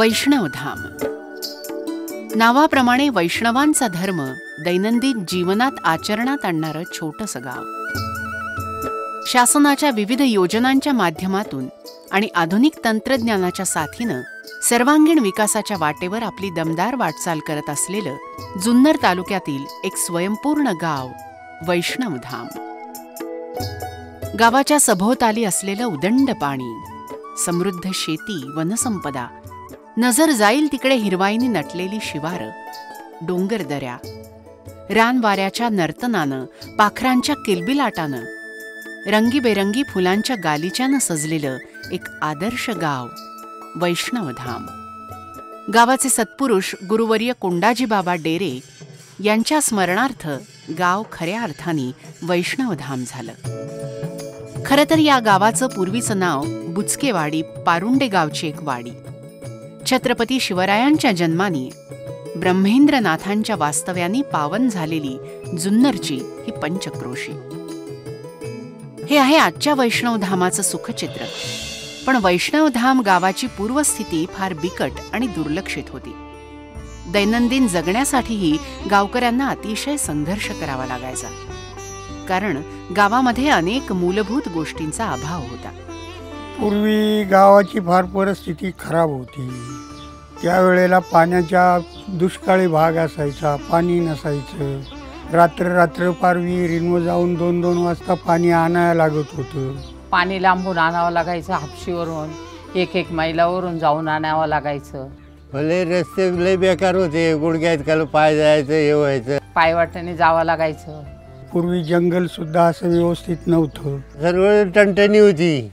वैष्णवधाम नावाप्रमाणे वैष्णवांचा धर्म दैनंदिन जीवनात आचरणात आणणारं छोटंसं गाव. शासनाच्या विविध योजनांच्या माध्यमातून आणि आधुनिक तंत्रज्ञानाच्या साथीनं सर्वांगीण विकासाच्या वाटेवर आपली दमदार वाटचाल करत असलेलं जुन्नर तालुक्यातील एक स्वयंपूर्ण गाव वैष्णवधाम गावाच्या सभोवताली असलेलं उदंड पाणी समृद्ध शेती वनसंपदा नजर जाईल तिकडे हिरवाईनी नटलेली शिवारं. डोंगर दऱ्या. रानवाऱ्याच्या नर्तनानं पाखरांच्या किलबिलाटानं रंगीबेरंगी फुलांच्या गालिच्यानं सजलेलं एक आदर्श गाव वैष्णवधाम. गावाचे सत्पुरुष गुरुवर्य कोंडाजी बाबा डेरे यांच्या स्मरणार्थ गाव खऱ्या अर्थाने वैष्णवधाम झालं. खरं तर या गावाचं पूर्वीचं नाव बुचकेवाडी पारुंडे गावची एक वाडी. छत्रपती शिवरायांच्या जन्माने ब्रह्मेंद्रनाथांच्या वास्तव्याने पावन झालेली जुन्नरची ही पंचक्रोशी. हे आहे आजच्या वैष्णवधामाचं सुखचित्र. पण वैष्णवधाम गावाची पूर्वस्थिती फार बिकट आणि दुर्लक्षित होती. दैनंदिन जगण्यासाठीही गावकऱ्यांना अतिशय संघर्ष करावा लागायचा. कारण गावामध्ये अनेक मूलभूत गोष्टींचा अभाव होता. पूर्वी गावाची फार परिस्थिती खराब होती. त्यावेळेला पाण्याचा दुष्काळी भाग असायचा पाणी नसायचं. रात्र रात्र फार विहिरींवर जाऊन दोन दोन वाजता पाणी आणायला लागत होतं. पाणी लांबून आणावं लागायचं हापशीवरून एक एक मैलावरून जाऊन आणावं लागायचं. भले रस्ते लय बेकार होते गुडघ्यात काल पाय जायचं हे व्हायचं. पायवाटेने जावं लागायचं. पूर्वी जंगल सुद्धा असं व्यवस्थित नव्हतं. सर्व टणटणी होती.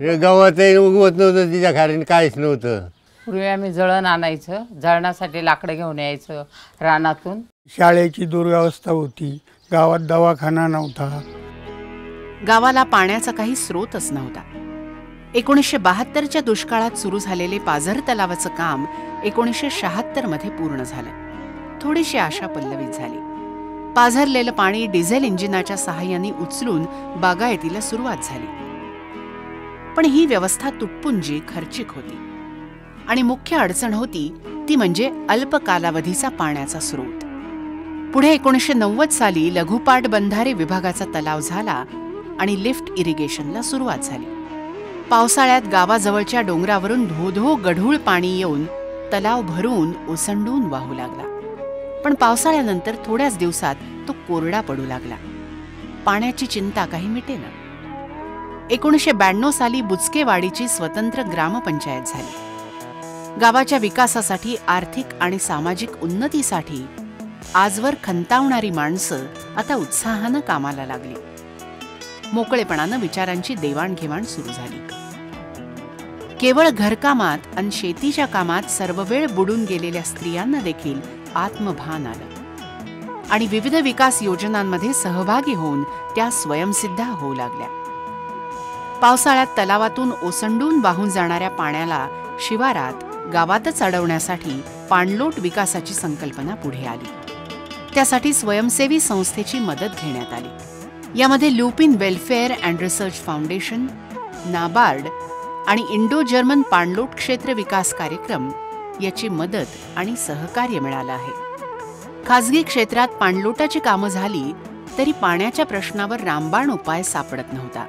गावातही उगवत नव्हतं तिच्या खालीन काहीच नव्हतं. पूर्वी आम्ही जळण आणायचं जळणासाठी लाकडं घेऊन यायचं रानातून. शाळेची दुर्व्यवस्था होती गावात दवाखाना नव्हता. गावाला पाण्याचा काही स्रोतच नव्हता. एकोणीसशे बहात्तरच्या दुष्काळात सुरू झालेले पाझर तलावाचं काम एकोणीसशे शहात्तरमध्ये पूर्ण झालं. थोडीशी आशा पल्लवित झाली. पाझरलेलं पाणी डिझेल इंजिनाच्या सहाय्याने उचलून बागायतीला सुरुवात झाली. पण ही व्यवस्था तुटपुंजी खर्चिक होती. आणि मुख्य अडचण होती ती म्हणजे अल्प कालावधीचा पाण्याचा स्रोत. पुढे एकोणीसशे नव्वद साली लघुपाट बंधारे विभागाचा तलाव झाला आणि लिफ्ट इरिगेशनला सुरुवात झाली. पावसाळ्यात गावाजवळच्या डोंगरावरून धोधो गढूळ पाणी येऊन तलाव भरून ओसंडून वाहू लागला. पण पावसाळ्यानंतर थोड्याच दिवसात तो कोरडा पडू लागला. पाण्याची चिंता काही मिटेना. एकोणीसशे ब्याण्णव साली बुचकेवाडीची स्वतंत्र ग्रामपंचायत झाली. गावाच्या विकासासाठी आर्थिक आणि सामाजिक उन्नतीसाठी आजवर खंतावणारी माणसं आता उत्साहानं कामाला लागली. मोकळेपणानं विचारांची देवाणघेवाण सुरू झाली. केवळ घरकामात आणि शेतीच्या कामात सर्व वेळ बुडून गेलेल्या स्त्रियांना देखील आत्मभान आलं. आणि विविध विकास योजनांमध्ये सहभागी होऊन त्या स्वयंसिद्धा होऊ लागल्या. पावसाळ्यात तलावातून ओसंडून वाहून जाणाऱ्या पाण्याला शिवारात गावातच अडवण्यासाठी पाणलोट विकासाची संकल्पना पुढे आली. त्यासाठी स्वयंसेवी संस्थेची मदत घेण्यात आली. यामध्ये Lupin welfare and research foundation NABARD आणि इंडो जर्मन पाणलोट क्षेत्र विकास कार्यक्रम याची मदत आणि सहकार्य मिळालं आहे. खाजगी क्षेत्रात पाणलोटाची कामं झाली तरी पाण्याच्या प्रश्नावर रामबाण उपाय सापडत नव्हता.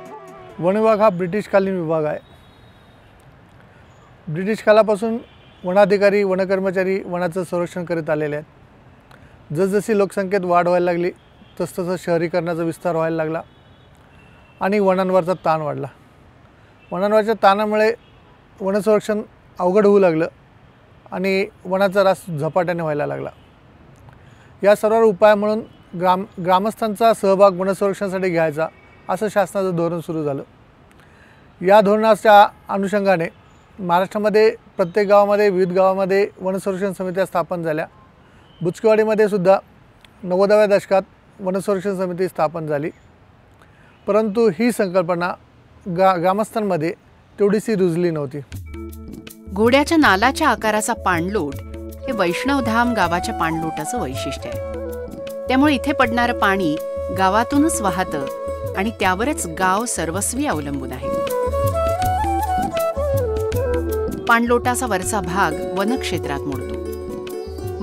वन विभाग हा ब्रिटिशकालीन विभाग आहे. ब्रिटिश कालापासून वनाधिकारी वनकर्मचारी वनाचं संरक्षण करीत आलेले आहेत. जसजशी लोकसंख्येत वाढ व्हायला लागली तसतसं शहरीकरणाचा विस्तार व्हायला लागला आणि वनांवरचा ताण वाढला. वनांवरच्या ताणामुळे वनसंरक्षण अवघड होऊ लागलं आणि वनाचा रास झपाट्याने व्हायला लागला. या सर्व उपाय म्हणून ग्राम ग्रामस्थांचा सहभाग वनसंरक्षणासाठी घ्यायचा असं शासनाचं धोरण सुरू झालं. या धोरणाच्या अनुषंगाने महाराष्ट्रामध्ये प्रत्येक गावामध्ये विविध गावामध्ये वनसंरक्षण समित्या स्थापन झाल्या. बुचकेवाडीमध्ये सुद्धा नव्वदाव्या दशकात वनसंरक्षण समिती स्थापन झाली. परंतु ही संकल्पना गा ग्रामस्थांमध्ये तेवढीशी रुजली नव्हती. घोड्याच्या नालाच्या आकाराचा पाणलोट हे वैष्णवधाम गावाच्या पाणलोटाचं वैशिष्ट्य आहे. त्यामुळे इथे पडणारं पाणी गावातूनच वाहतं आणि त्यावरच गाव सर्वस्वी अवलंबून आहे. पाणलोटाचा वरचा भाग वनक्षेत्रात मोडतो.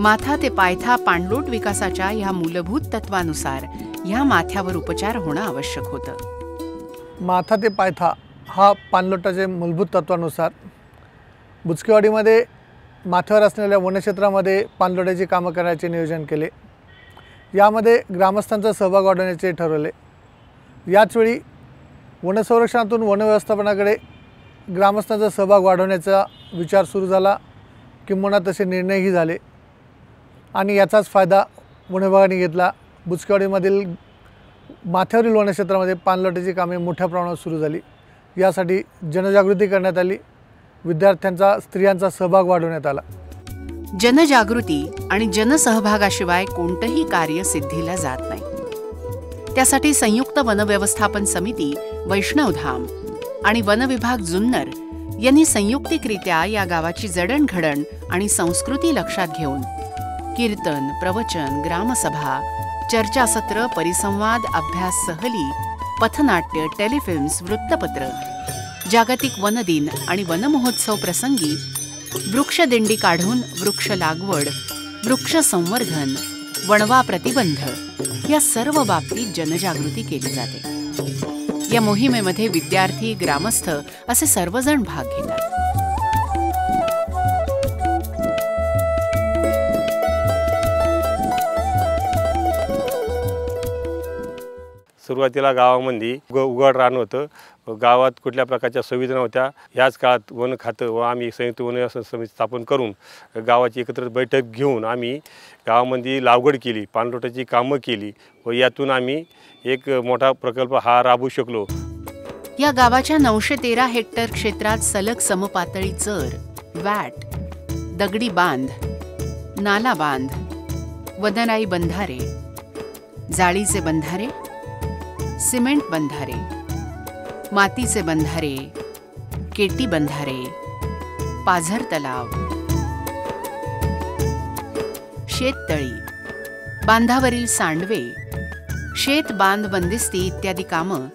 माथा ते पायथा पाणलोट विकासाच्या ह्या मूलभूत तत्वानुसार ह्या माथ्यावर उपचार होणं आवश्यक होतं. माथा ते पायथा हा पाणलोटाचे मूलभूत तत्वानुसार बुचकेवाडीमध्ये माथ्यावर असलेल्या वनक्षेत्रामध्ये पाणलोटाची कामं करण्याचे नियोजन केले. यामध्ये ग्रामस्थांचा सहभाग वाढवण्याचे ठरवले. याचवेळी वनसंरक्षणातून वनव्यवस्थापनाकडे ग्रामस्थांचा सहभाग वाढवण्याचा विचार सुरू झाला. किंबहुना तसे निर्णयही झाले. आणि याचाच फायदा वनविभागाने घेतला. बुचकेवाडीमधील माथ्यावरील वनक्षेत्रामध्ये पाणलोटीची कामे मोठ्या प्रमाणावर सुरू झाली. यासाठी जनजागृती करण्यात आली. विद्यार्थ्यांचा स्त्रियांचा सहभाग वाढवण्यात आला. जनजागृती आणि जनसहभागाशिवाय कोणतंही कार्य सिद्धीला जात नाही. त्यासाठी संयुक्त वनव्यवस्थापन समिती वैष्णवधाम आणि वनविभाग जुन्नर यांनी संयुक्तिकरित्या या गावाची जडणघडण आणि संस्कृती लक्षात घेऊन कीर्तन प्रवचन ग्रामसभा चर्चासत्र परिसंवाद अभ्यास सहली पथनाट्य टेलिफिल्म्स वृत्तपत्र जागतिक वनदिन आणि वनमहोत्सव प्रसंगी वृक्षदिंडी काढून वृक्ष लागवड वृक्ष संवर्धन वणवा प्रतिबंध. या सर्व बाबतीत जनजागृती केली जाते. या मोहिमेमध्ये विद्यार्थी ग्रामस्थ असे सर्वजण भाग घेतात. सुरुवातीला गावामध्ये उग उघड रान होतं. गावात कुठल्या प्रकारच्या सुविधा नव्हत्या. ह्याच काळात वन खातं व आम्ही संयुक्त वन समिती स्थापन करून गावाची एकत्र बैठक घेऊन आम्ही गावामध्ये लागवड केली पाणलोटाची कामं केली व यातून आम्ही एक मोठा प्रकल्प हा राबवू शकलो. या गावाच्या नऊशे तेरा हेक्टर क्षेत्रात सलग समपातळी चर वॅट दगडी बांध नाला बांध वदनाई बंधारे जाळीचे बंधारे सिमेंट बंधारे मातीचे बंधारे केटी बंधारे पाझर तलाव. शेततळी बांधावरील सांडवे शेत बांध बंदिस्ती इत्यादी कामं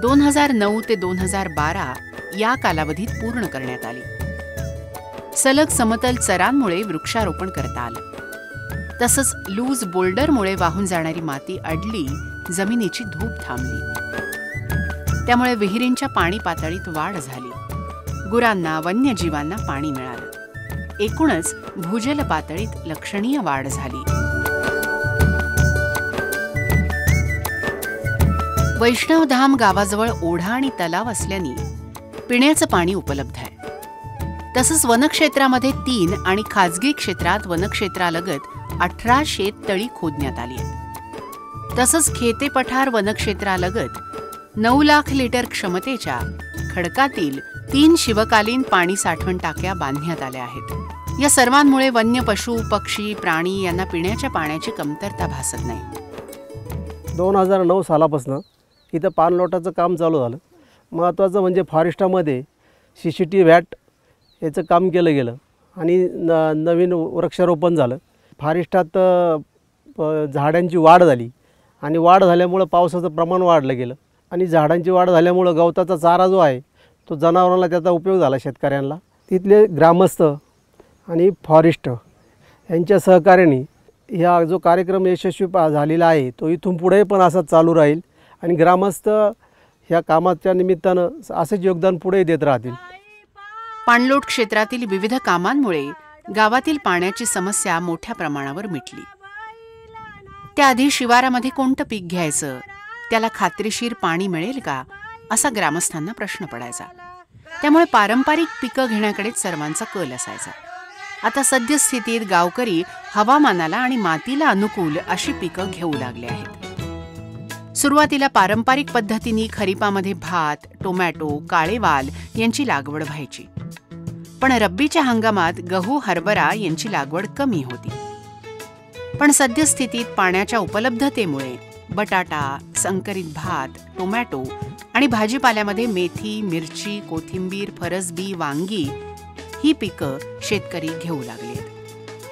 दोन हजार नऊ ते दोन हजार बारा या कालावधीत पूर्ण करण्यात आली. सलग समतल चरांमुळे वृक्षारोपण करता आलं. तसंच लूज बोल्डरमुळे वाहून जाणारी माती अडली जमिनीची धूप थांबली. त्यामुळे विहिरींच्या पाणी पातळीत वाढ झाली. गुरांना वन्यजीवांना पाणी मिळालं. एकूणच भूजल पातळीत लक्षणीय वाढ झाली. वैष्णवधाम गावाजवळ ओढा आणि तलाव असल्याने पिण्याचं पाणी उपलब्ध आहे. तसंच वनक्षेत्रामध्ये तीन आणि खाजगी क्षेत्रात वनक्षेत्रालगत अठरा शेततळी खोदण्यात आली आहेत. तसंच खेते पठार वनक्षेत्रालगत नऊ लाख लिटर क्षमतेच्या खडकातील तीन शिवकालीन पाणी साठवण टाक्या बांधण्यात आल्या आहेत. या सर्वांमुळे वन्य पशु पक्षी प्राणी यांना पिण्याच्या पाण्याची कमतरता भासत नाही. दोन हजार नऊ सालापासून इथं पाणलोटाचं काम चालू झालं. महत्त्वाचं म्हणजे फॉरेस्टामध्ये सी सी टी व्हॅट याचं काम केलं गेलं आणि न नवीन वृक्षारोपण झालं. फॉरेस्टात झाडांची वाढ झाली आणि वाढ झाल्यामुळं पावसाचं प्रमाण वाढलं गेलं. आणि झाडांची वाढ झाल्यामुळं गवताचा चारा जो आहे तो जनावरांना त्याचा उपयोग झाला शेतकऱ्यांना. तिथले ग्रामस्थ आणि फॉरेस्ट यांच्या सहकार्याने ह्या जो कार्यक्रम यशस्वी पा झालेला आहे तो इथून पुढे पण असाच चालू राहील आणि ग्रामस्थ ह्या कामाच्या निमित्तानं असंच योगदान पुढे देत राहतील. पाणलोट क्षेत्रातील विविध कामांमुळे गावातील पाण्याची समस्या मोठ्या प्रमाणावर मिटली. त्याआधी शिवारामध्ये कोणतं पीक घ्यायचं? त्याला खात्रीशीर पाणी मिळेल का असा ग्रामस्थांना प्रश्न पडायचा. त्यामुळे पारंपरिक पिकं घेण्याकडेच सर्वांचा कल असायचा. आता सद्यस्थितीत गावकरी हवामानाला आणि मातीला अनुकूल अशी पिकं घेऊ लागले आहेत. सुरुवातीला पारंपरिक पद्धतीने खरीपामध्ये भात टोमॅटो काळेवाल यांची लागवड व्हायची. पण रब्बीच्या हंगामात गहू हरभरा यांची लागवड कमी होती. पण सद्यस्थितीत पाण्याच्या उपलब्धतेमुळे बटाटा संकरित भात टोमॅटो आणि भाजीपाल्यामध्ये मेथी मिरची कोथिंबीर फरसबी वांगी ही पिकं शेतकरी घेऊ लागलेत.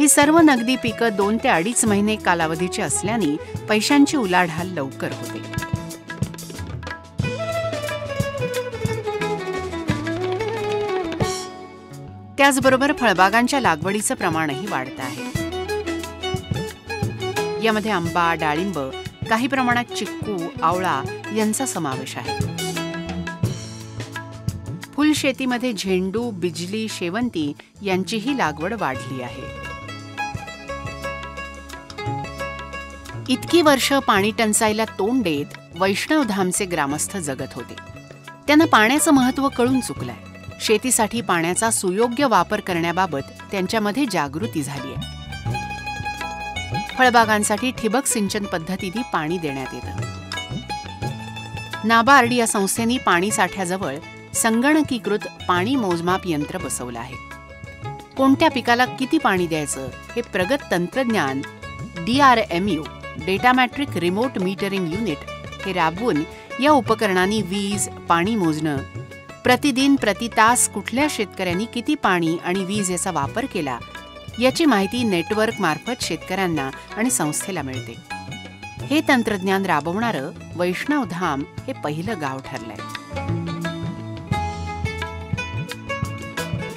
ही सर्व नगदी पिकं दोन ते अडीच महिने कालावधीची असल्याने पैशांची उलाढाल लवकर होते. त्याचबरोबर फळबागांच्या लागवडीचं प्रमाणही वाढतं आहे. यामध्ये आंबा डाळिंब काही प्रमाणात चिक्कू आवळा यांचा समावेश आहे. फुलशेतीमध्ये झेंडू बिजली शेवंती यांचीही लागवड वाढली आहे. इतकी वर्ष पाणी टंचाईला तोंड देत वैष्णवधामचे ग्रामस्थ जगत होते. त्यांना पाण्याचं महत्त्व कळून चुकलंय. शेतीसाठी पाण्याचा सुयोग्य वापर करण्याबाबत त्यांच्यामध्ये जागृती झाली आहे. फळबागांसाठी ठिबक सिंचन पद्धतीने पाणी देण्यात येतं. नाबार्ड या संस्थेनी पाणी साठ्याजवळ संगणकीकृत पाणी मोजमाप यंत्र बसवलं आहे. कोणत्या पिकाला किती पाणी द्यायचं हे प्रगत तंत्रज्ञान डी आर एम यू डेटामॅट्रिक रिमोट मीटरिंग युनिट हे राबवून या उपकरणांनी वीज पाणी मोजणं प्रतिदिन प्रति तास कुठल्या शेतकऱ्यांनी किती पाणी आणि वीज याचा वापर केला याची माहिती नेटवर्क मार्फत शेतकऱ्यांना आणि संस्थेला मिळते. हे तंत्रज्ञान राबवणारं वैष्णवधाम हे पहिलं गाव ठरलंय.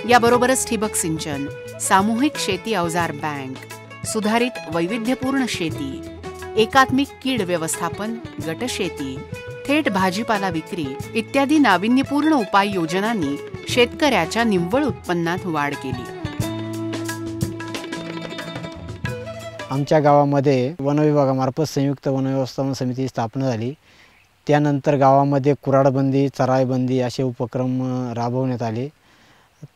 याबरोबरच ठिबक सिंचन सामूहिक शेती अवजार बँक सुधारित वैविध्यपूर्ण शेती एकात्मिक कीड व्यवस्थापन गटशेती थेट भाजीपाला विक्री इत्यादी नाविन्यपूर्ण उपाययोजनांनी शेतकऱ्याच्या निव्वळ उत्पन्नात वाढ केली. आमच्या गावामध्ये वनविभागामार्फत संयुक्त वनव्यवस्थापन समिती स्थापना झाली. त्यानंतर गावामध्ये कुराडबंदी चराईबंदी असे उपक्रम राबवण्यात आले.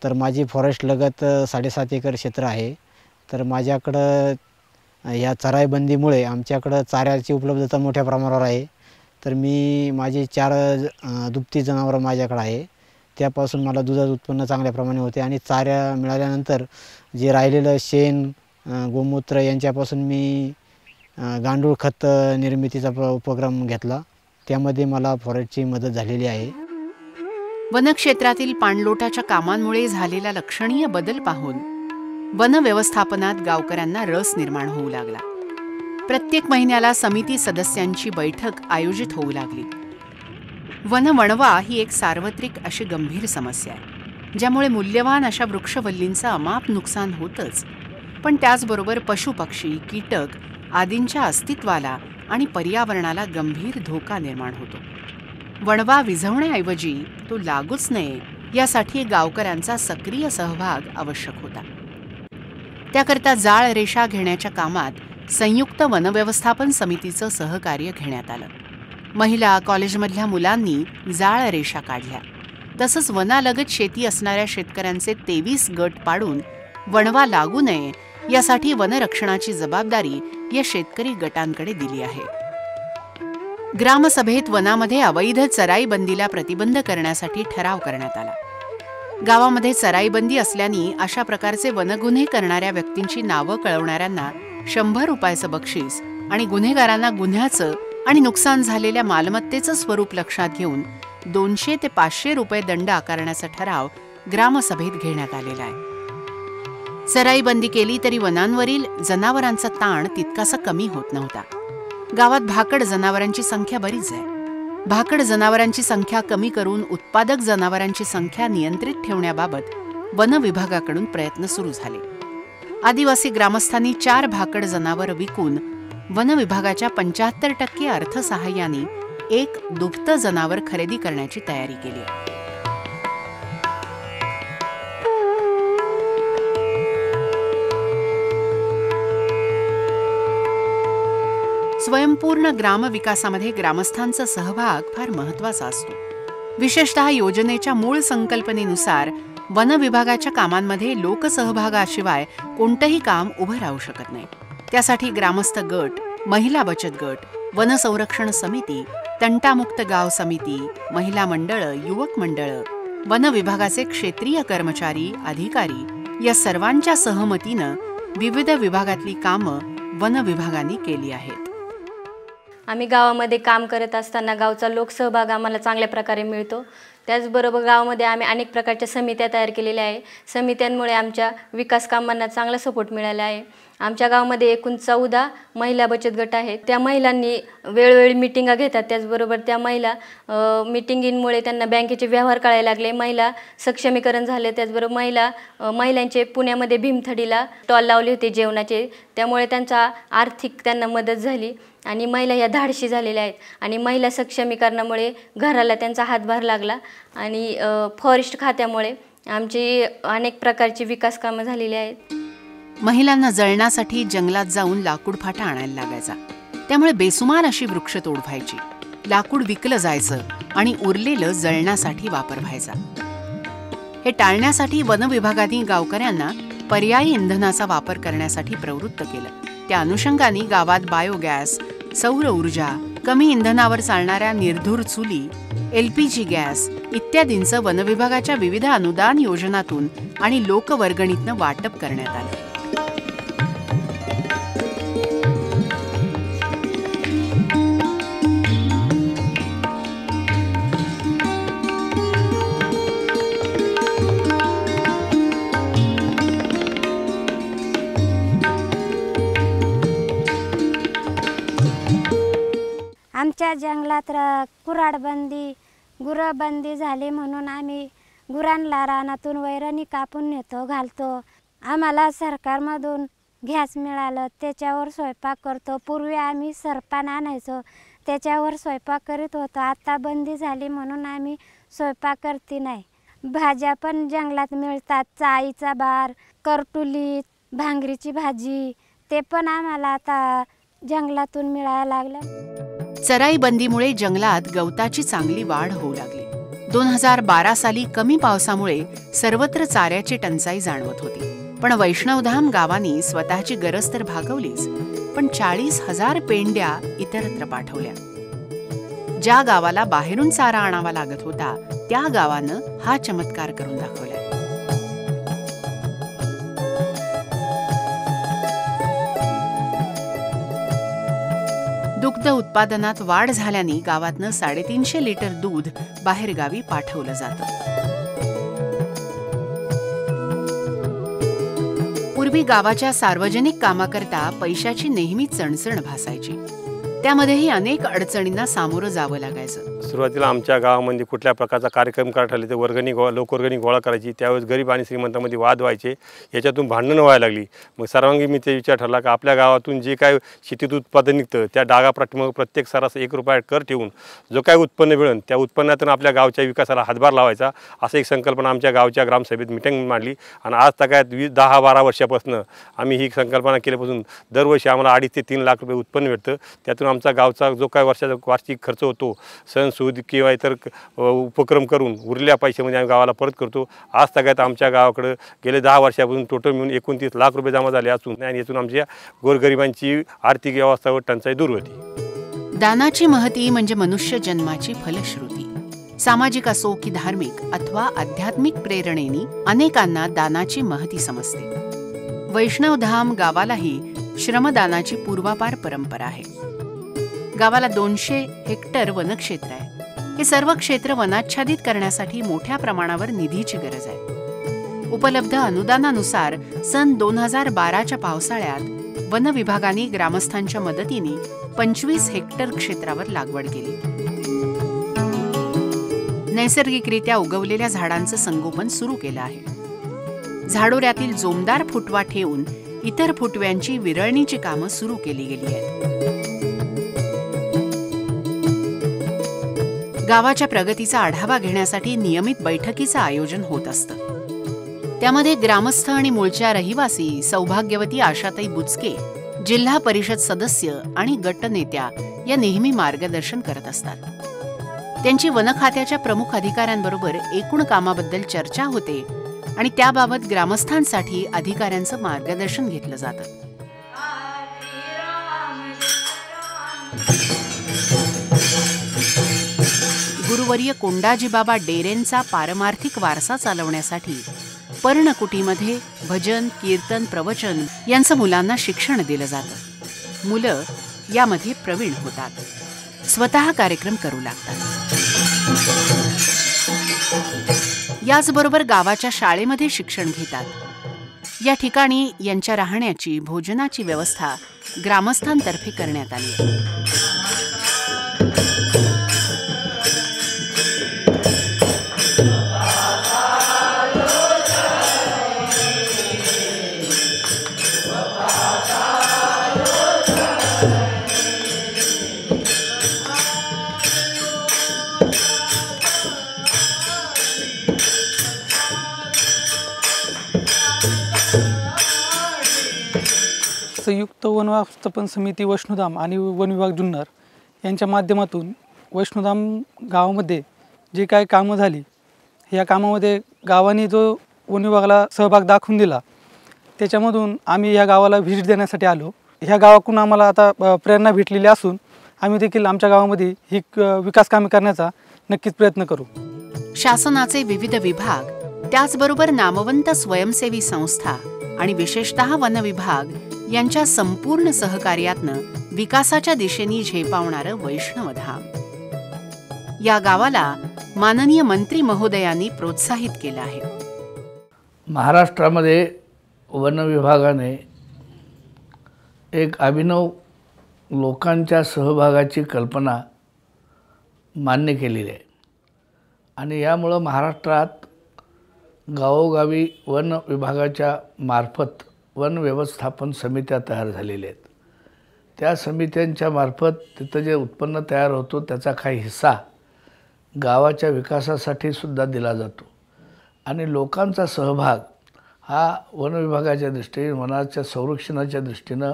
तर माझी फॉरेस्ट लगत साडेसात एकर क्षेत्र आहे. तर माझ्याकडं या चराईबंदीमुळे आमच्याकडं चाऱ्याची उपलब्धता मोठ्या प्रमाणावर आहे. तर मी माझी चार दुभती जनावरं माझ्याकडं आहे. त्यापासून मला दुधाचं उत्पन्न चांगल्या प्रमाणे होते आणि चाऱ्या मिळाल्यानंतर जे राहिलेलं शेण गोमूत्र यांच्यापासून मी गांडूळ खत निर्मितीचा प- उपक्रम घेतला. त्यामध्ये मला फॉरेस्टची मदत झालेली आहे. वनक्षेत्रातील पाणलोटाच्या कामांमुळे झालेला लक्षणीय बदल पाहून वन व्यवस्थापनात गावकऱ्यांना रस निर्माण होऊ लागला. प्रत्येक महिन्याला समिती सदस्यांची बैठक आयोजित होऊ लागली. वन वणवा ही एक सार्वत्रिक अशी गंभीर समस्या आहे ज्यामुळे मूल्यवान अशा वृक्षवल्लींचं अमाप नुकसान होतंच. पण त्याचबरोबर पशुपक्षी कीटक आदींच्या अस्तित्वाला आणि पर्यावरणाला गंभीर धोका निर्माण होतो. वणवा विझवण्याऐवजी तो लागूच नये यासाठी गावकऱ्यांचा सक्रिय सहभाग आवश्यक होता. त्याकरता जाळ रेषा घेण्याच्या कामात संयुक्त वनव्यवस्थापन समितीचं सहकार्य घेण्यात आलं. महिला कॉलेजमधल्या मुलांनी जाळ रेषा काढल्या. तसंच वनालगत शेती असणाऱ्या शेतकऱ्यांचे तेवीस गट पाडून वणवा लागू नये यासाठी वनरक्षणाची जबाबदारी या शेतकरी गटांकडे दिली आहे. ग्रामसभेत वनामध्ये अवैध चराईबंदीला प्रतिबंध करण्यासाठी ठराव करण्यात आला. गावामध्ये चराईबंदी असल्याने अशा प्रकारचे वनगुन्हे करणाऱ्या व्यक्तींची नावं कळवणाऱ्यांना शंभर रुपयाचं बक्षीस आणि गुन्हेगारांना गुन्ह्याचं आणि नुकसान झालेल्या मालमत्तेचं स्वरूप लक्षात घेऊन दोनशे ते पाचशे रुपये दंड आकारण्याचा ठराव ग्रामसभेत घेण्यात आलेला आहे. चराईबंदी केली तरी वनांवरील जनावरांचा ताण तितकासा कमी होत नव्हता. गावात भाकड जनावरांची संख्या बरीच आहे. भाकड जनावरांची संख्या कमी करून उत्पादक जनावरांची संख्या नियंत्रित ठेवण्याबाबत वन विभागाकडून प्रयत्न सुरू झाले. आदिवासी ग्रामस्थांनी चार भाकड जनावर विकून वन विभागाच्या पंच्याहत्तर टक्के अर्थसहाय्याने एक दुभतं जनावर खरेदी करण्याची तयारी केली आहे. संपूर्ण ग्रामविकासामध्ये ग्रामस्थांचा सहभाग फार महत्त्वाचा असतो. विशेषतः योजनेच्या मूळ संकल्पनेनुसार वन विभागाच्या कामांमध्ये लोकसहभागाशिवाय कोणतंही काम उभं राहू शकत नाही. त्यासाठी ग्रामस्थ गट महिला बचत गट वन संरक्षण समिती तंटामुक्त गाव समिती महिला मंडळं युवक मंडळं वन विभागाचे क्षेत्रीय कर्मचारी अधिकारी या सर्वांच्या सहमतीनं विविध विभागातली कामं वन विभागाने केली आहेत. आम्ही गावामध्ये काम करत असताना गावचा लोकसहभाग आम्हाला चांगल्या प्रकारे मिळतो. त्याचबरोबर गावामध्ये आम्ही अनेक प्रकारच्या समित्या तयार केलेल्या आहे. समित्यांमुळे आमच्या विकास कामांना चांगला सपोर्ट मिळाला आहे. आमच्या गावामध्ये एकूण चौदा महिला बचत गट आहेत. त्या महिलांनी वेळोवेळी मिटिंगा घेतात. त्याचबरोबर त्या महिला मिटिंगींमुळे त्यांना बँकेचे व्यवहार कळायला लागले. महिला सक्षमीकरण झाले. त्याचबरोबर महिला महिलांचे पुण्यामध्ये भीमथडीला टॉल लावले होते जेवणाचे. त्यामुळे त्यांचा आर्थिक त्यांना मदत झाली. आणि महिला या धाडशी झालेल्या आहेत. आणि महिला सक्षमीकरणामुळे घराला त्यांचा हातभार लागला आणि फॉरेस्ट खात्यामुळे आमची अनेक प्रकारची विकास कामं झालेली आहेत. महिलांना जळणासाठी जंगलात जाऊन लाकूड फाटा आणायला लागायचा. त्यामुळे बेसुमार अशी वृक्ष तोड व्हायची लाकूड विकलं जायचं आणि उरलेलं जळणासाठी वापर व्हायचा. हे टाळण्यासाठी वन विभागाने गावकऱ्यांना पर्यायी इंधनाचा वापर करण्यासाठी प्रवृत्त केलं. त्या अनुषंगाने गावात बायोगॅस सौर ऊर्जा कमी इंधनावर चालणाऱ्या निर्धूर चुली एलपीजी गॅस इत्यादींचं वनविभागाच्या विविध अनुदान योजनातून आणि लोकवर्गणीतनं वाटप करण्यात आलं. आमच्या जंगलात र- कुऱ्हाडबंदी गुरबंदी झाली म्हणून आम्ही गुरांना रानातून वैरणी कापून नेतो घालतो. आम्हाला सरकारमधून गॅस मिळालं त्याच्यावर स्वयंपाक करतो. पूर्वी आम्ही सरपान आणायचो त्याच्यावर स्वयंपाक करीत होतो. आता बंदी झाली म्हणून आम्ही स्वयंपाक करते नाही. भाज्या पण जंगलात मिळतात. चाईचा बार करटुली भांगरीची भाजी ते पण आम्हाला आता जंगलातून मिळायला लागलं. चराई बंदीमुळे जंगलात गवताची चांगली वाढ होऊ लागली. दोन हजार बारा साली कमी पावसामुळे सर्वत्र चाऱ्याची टंचाई जाणवत होती. पण वैष्णवधाम गावांनी स्वतःची गरज तर भागवलीच पण चाळीस हजार पेंड्या इतरत्र पाठवल्या. ज्या गावाला बाहेरून चारा आणावा लागत होता त्या गावानं हा चमत्कार करून दाखवला. दुग्ध उत्पादनात वाढ झाल्याने गावातनं साडेतीनशे लिटर दूध बाहेरगावी पाठवलं जातं. पूर्वी गावाच्या सार्वजनिक कामाकरता पैशाची नेहमी चणचण भासायची. त्यामध्येही अनेक अडचणींना सामोरं जावं लागायचं. सुरुवातीला आमच्या गावामध्ये कुठल्या प्रकारचा कार्यक्रम करायला ठरले तर वर्गणी गोळा लोकवर्गणी गोळा करायची त्यावेळेस गरीब आणि श्रीमंतामध्ये वाद व्हायचे याच्यातून भांडणं व्हायला लागली. मग सर्वांगी मी ते विचार ठरला की आपल्या गावातून जे काय शेतीत उत्पादन निघतं त्या डागाप्रमाणे प्रत्येक सरास एक रुपया कर ठेवून जो काय उत्पन्न मिळेल त्या उत्पन्नातून आपल्या गावच्या विकासाला हातभार लावायचा असं एक संकल्पना आमच्या गावच्या ग्रामसभेत मिटिंग मांडली. आणि आज तकायत वीस दहा बारा वर्षापासून आम्ही ही संकल्पना केल्यापासून दरवर्षी आम्हाला अडीच ते तीन लाख रुपये उत्पन्न भेटतं. त्यातून आमचा गावचा जो काय वर्षाचा वार्षिक खर्च होतो सण सूद किंवा इतर उपक्रम करून उरलेल्या पैशामध्ये आम्ही गावाला परत करतो. आज सगळ्यात आमच्या गावाकडं गेले दहा वर्षापासून टोटल मिळून एकोणतीस लाख रुपये जमा झाले असून आणि यातून आमच्या गोरगरिबांची आर्थिक व्यवस्था व टंचाई दूर होती. दानाची महती म्हणजे मनुष्य जन्माची फलश्रुती. सामाजिक असो की धार्मिक अथवा आध्यात्मिक प्रेरणेनी अनेकांना दानाची महती समजते. वैष्णवधाम गावालाही श्रमदानाची पूर्वापार परंपरा आहे. गावाला दोनशे हेक्टर वनक्षेत्र आहे. हे सर्व क्षेत्र वनाच्छादित करण्यासाठी मोठ्या प्रमाणावर निधीची गरज आहे. उपलब्ध अनुदानानुसार सन दोन हजार बाराच्या पावसाळ्यात वन विभागाने ग्रामस्थांच्या मदतीने पंचवीस हेक्टर क्षेत्रावर लागवड केली. नैसर्गिकरित्या उगवलेल्या झाडांचं संगोपन सुरू केलं आहे. झाडोऱ्यातील जोमदार फुटवा ठेवून इतर फुटव्यांची विरळणीची कामं सुरू केली गेली आहेत. गावाच्या प्रगतीचा आढावा घेण्यासाठी नियमित बैठकीचं आयोजन होत असतं त्यामध्ये ग्रामस्थ आणि मूळच्या रहिवासी सौभाग्यवती आशाताई बुचके जिल्हा परिषद सदस्य आणि गटनेत्या या नेहमी मार्गदर्शन करत असतात त्यांची वन खात्याच्या प्रमुख अधिकाऱ्यांबरोबर एकूण कामाबद्दल चर्चा होते आणि त्याबाबत ग्रामस्थांसाठी अधिकाऱ्यांचं मार्गदर्शन घेतलं जातं गुरुवर्य कोंडाजीबाबा डेरेंचा पारमार्थिक वारसा चालवण्यासाठी पर्णकुटीमध्ये भजन कीर्तन प्रवचन यांचं मुलांना शिक्षण दिलं जातं. मुलं यामध्ये प्रवीण होतात. स्वतः कार्यक्रम करू लागतात. याचबरोबर गावाच्या शाळेमध्ये शिक्षण घेतात. या ठिकाणी यांच्या राहण्याची भोजनाची व्यवस्था ग्रामस्थांतर्फे करण्यात आली वनव्यवस्थापन वन समिती वैष्णोधाम आणि वन विभाग जुन्नर यांच्या माध्यमातून वैष्णोधाम गावामध्ये जे काय कामं झाली या कामामध्ये गावाने जो वन विभागाला सहभाग दाखवून दिला त्याच्यामधून आम्ही या गावाला व्हिजिट देण्यासाठी आलो. ह्या गावाकडून आम्हाला आता प्रेरणा भेटलेली असून आम्ही देखील आमच्या गावामध्ये ही विकास कामे करण्याचा नक्कीच प्रयत्न करू. शासनाचे विविध विभाग त्याचबरोबर नामवंत स्वयंसेवी संस्था आणि विशेषतः वन विभाग यांच्या संपूर्ण सहकार्यातनं विकासाच्या दिशेने झेपावणारं वैष्णवधाम. या गावाला माननीय मंत्री महोदयांनी प्रोत्साहित केलं आहे. महाराष्ट्रामध्ये वन विभागाने एक अभिनव लोकांच्या सहभागाची कल्पना मान्य केलेली आहे. आणि यामुळं महाराष्ट्रात गावोगावी वन विभागाच्या मार्फत वन व्यवस्थापन समित्या तयार झालेल्या आहेत. त्या समित्यांच्या मार्फत तिथं जे उत्पन्न तयार होतो त्याचा काही हिस्सा गावाच्या विकासासाठी सुद्धा दिला जातो. आणि लोकांचा सहभाग हा वन विभागाच्या दृष्टीने वनाच्या संरक्षणाच्या दृष्टीनं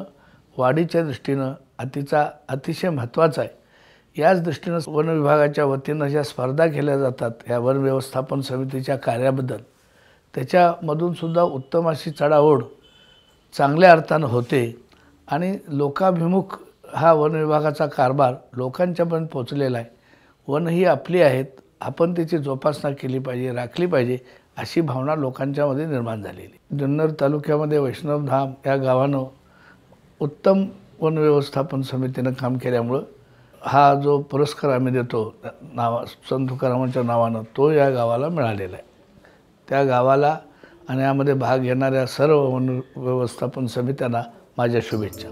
वाढीच्या दृष्टीनं अतिचा अतिशय महत्त्वाचा आहे. याच दृष्टीनं वन विभागाच्या वतीनं ज्या स्पर्धा केल्या जातात ह्या वन व्यवस्थापन समितीच्या कार्याबद्दल त्याच्यामधून सुद्धा उत्तम अशी चढाओढ चांगल्या अर्थानं होते. आणि लोकाभिमुख हा वन विभागाचा कारभार लोकांच्यापर्यंत पोचलेला आहे. वन ही आपली आहेत. आपण त्याची जोपासना केली पाहिजे राखली पाहिजे अशी भावना लोकांच्यामध्ये निर्माण झालेली जुन्नर तालुक्यामध्ये वैष्णवधाम या गावानं उत्तम वन व्यवस्थापन समितीनं काम केल्यामुळं हा जो पुरस्कार आम्ही देतो नावा संत तुकारामांच्या नावानं तो या गावाला मिळालेला आहे. त्या गावाला आणि यामध्ये भाग घेणाऱ्या सर्व वन व्यवस्थापन समित्यांना माझ्या शुभेच्छा.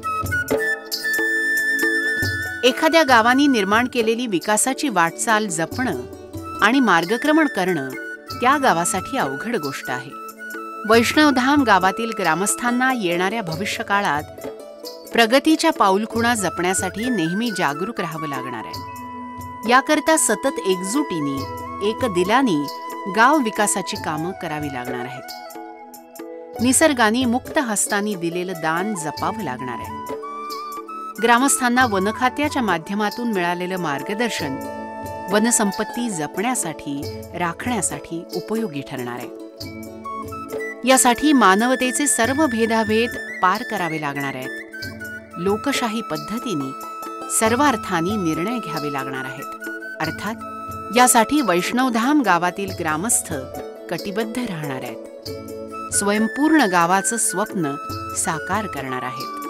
एखाद्या गावानी निर्माण केलेली विकासाची वाटचाल जपणं आणि मार्गक्रमण करणं त्या गावासाठी अवघड गोष्ट आहे. वैष्णवधाम गावातील ग्रामस्थांना येणाऱ्या भविष्यकाळात प्रगतीच्या पाऊलखुणा जपण्यासाठी नेहमी जागरूक राहावं लागणार आहे. याकरता सतत एकजुटीने एक दिलानी गाव विकासाची कामं करावी लागणार आहेत. निसर्गाने मुक्त हस्तानी दिलेलं दान जपावं लागणार आहे. ग्रामस्थांना वनखात्याच्या माध्यमातून मिळालेलं मार्गदर्शन वनसंपत्ती जपण्यासाठी राखण्यासाठी उपयोगी ठरणार आहे. यासाठी मानवतेचे सर्व भेदाभेद पार करावे लागणार आहेत. लोकशाही पद्धतीने सर्वार्थाने निर्णय घ्यावे लागणार आहेत. अर्थात यासाठी वैष्णवधाम गावातील ग्रामस्थ कटिबद्ध राहणार आहेत. स्वयंपूर्ण गावाचं स्वप्न साकार करणार आहेत.